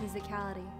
musicality.